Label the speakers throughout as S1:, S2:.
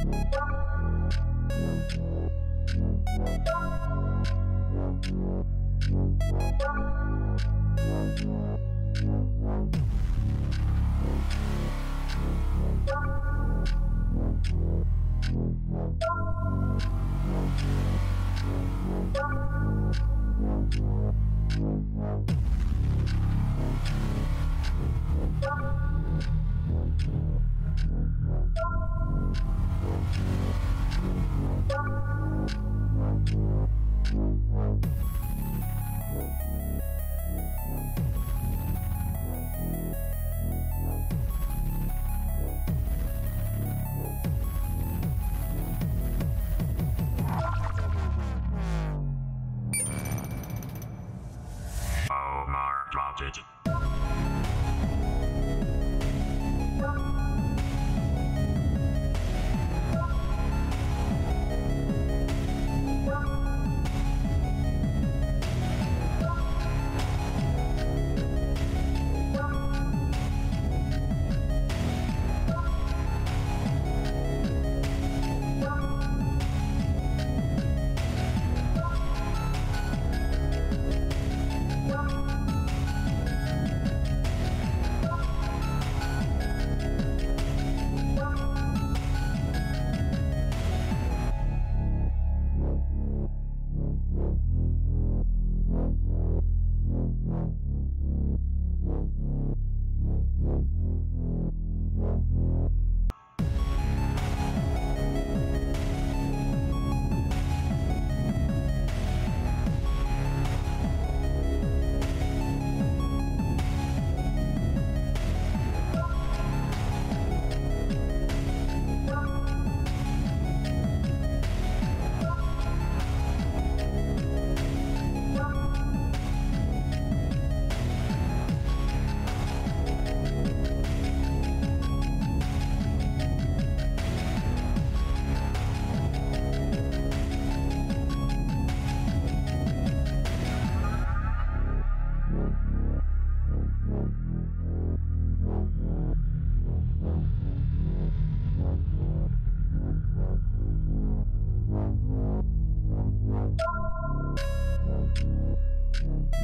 S1: Omar dropped it.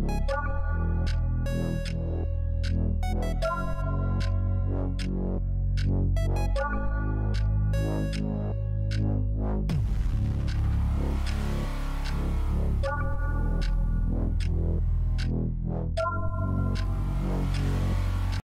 S1: Thank